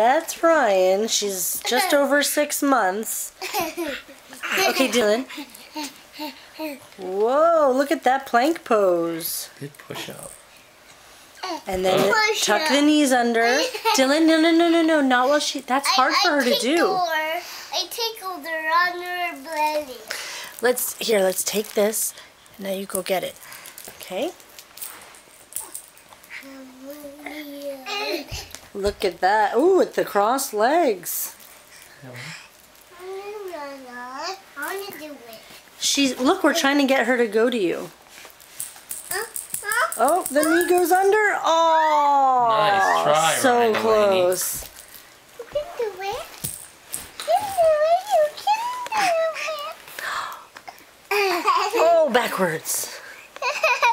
That's Ryan. She's just over six months. Okay, Dylan. Whoa, look at that plank pose. Good push up. And then Push tuck up. the knees under. Dylan, no, no, no, no, no, not while she. That's hard for her to do. I tickled her on her belly. Let's here. Let's take this. Now you go get it. Okay. Look at that. Ooh, with the crossed legs. I want to do it. She's look. We're trying to get her to go to you. Huh? Huh? Oh, the knee goes under. Oh, Nice try, so Ryan close. You can do it. You can do it. You can do it. Oh, backwards.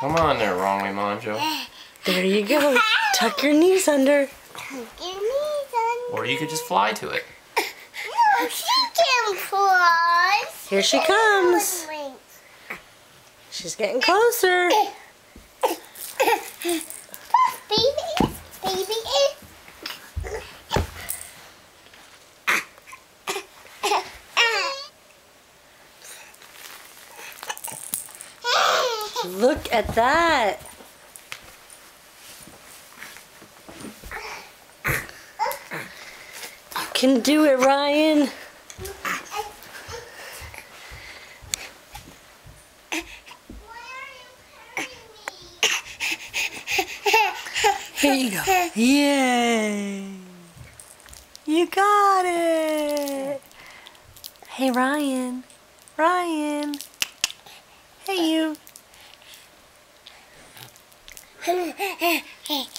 Come on there, wrong way, Monjo. There you go. Tuck your knees under. Give me some. Or you could just fly to it. No, she can fly. Here she comes. She's getting closer. Baby, baby. Eh. Look at that. Can do it, Ryan. Here you go. Yay. You got it. Hey, Ryan. Ryan. Hey, you.